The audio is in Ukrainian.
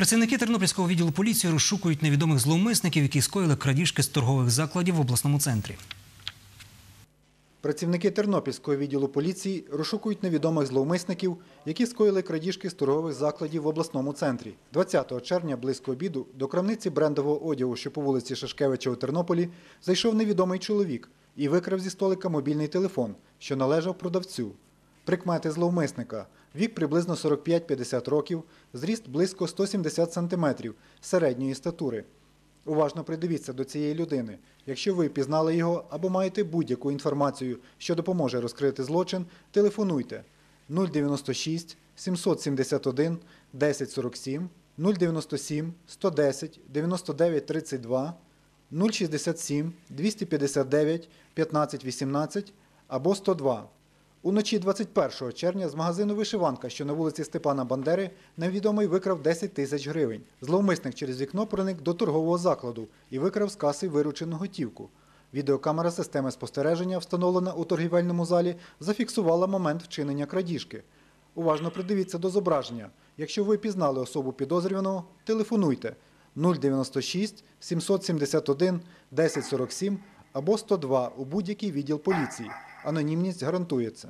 Працівники Тернопільського відділу поліції розшукують невідомих зловмисників, які скоїли крадіжки з торгових закладів в обласному центрі. Працівники Тернопільського відділу поліції розшукують невідомих зловмисників, які скоїли крадіжки з торгових закладів в обласному центрі. 20 червня близько обіду до крамниці брендового одягу, що по вулиці Шашкевича у Тернополі, зайшов невідомий чоловік і викрав зі столика мобільний телефон, що належав продавцю. Прикмети зловмисника. Вік приблизно 45-50 років, зріст близько 170 см, середньої статури. Уважно придивіться до цієї людини. Якщо ви пізнали його або маєте будь-яку інформацію, що допоможе розкрити злочин, телефонуйте 096 771 1047, 097 110 99 32, 067 259 15 18 або 102. Уночі 21 червня з магазину «Вишиванка», що на вулиці Степана Бандери, невідомий викрав 10 тисяч гривень. Зловмисник через вікно проник до торгового закладу і викрав з каси виручену готівку. Відеокамера системи спостереження, встановлена у торгівельному залі, зафіксувала момент вчинення крадіжки. Уважно придивіться до зображення. Якщо ви пізнали особу підозрюваного, телефонуйте 096 771 1047 або 102 у будь-який відділ поліції. Анонімність гарантується.